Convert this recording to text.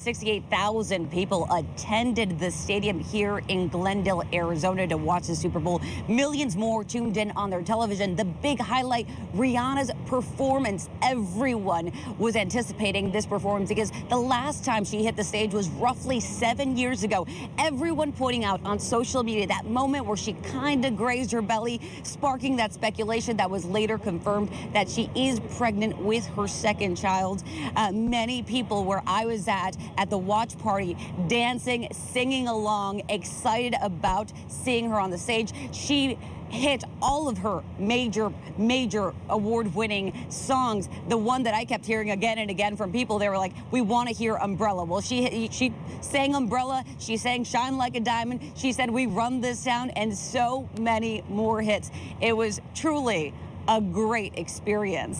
68,000 people attended the stadium here in Glendale, Arizona to watch the Super Bowl. Millions more tuned in on their television. The big highlight, Rihanna's performance. Everyone was anticipating this performance because the last time she hit the stage was roughly seven years ago. Everyone pointing out on social media that moment where she kind of grazed her belly, sparking that speculation that was later confirmed that she is pregnant with her second child. Uh, many people where I was at at the watch party, dancing, singing along, excited about seeing her on the stage. She hit all of her major, major award winning songs. The one that I kept hearing again and again from people, they were like, we want to hear Umbrella. Well, she, she sang Umbrella. She sang Shine Like a Diamond. She said, we run this town and so many more hits. It was truly a great experience.